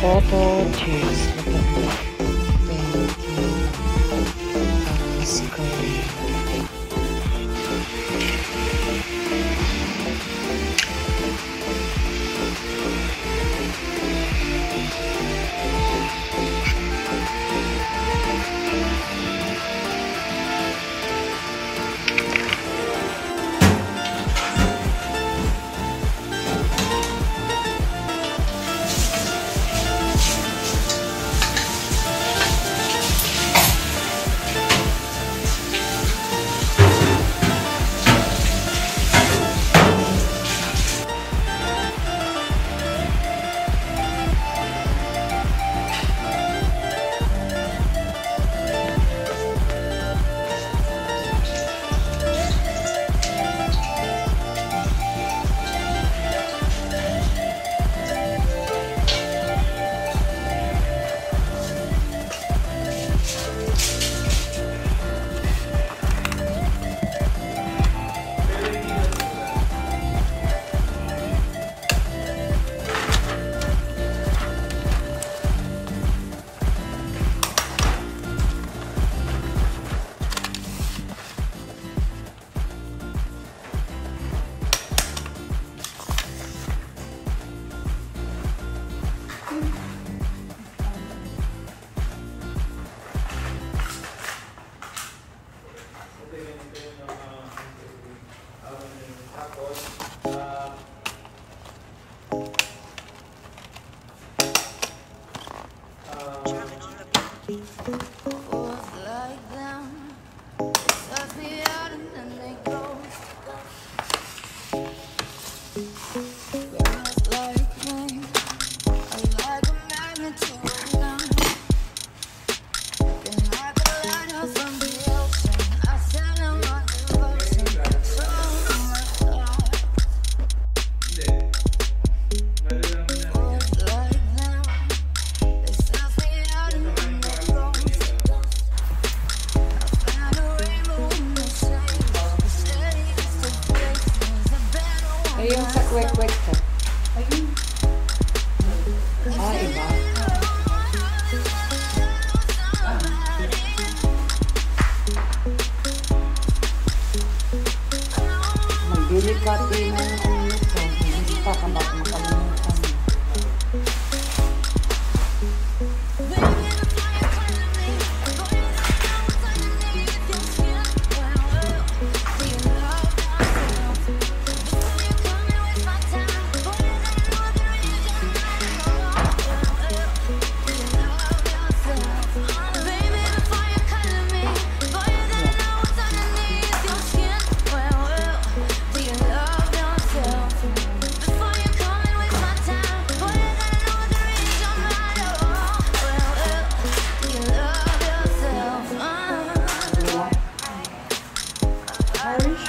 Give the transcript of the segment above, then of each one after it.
purple to Fools like them me wait, wait ka. Ayun. Ah, iba. Magdilig ka, Tina.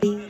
Be.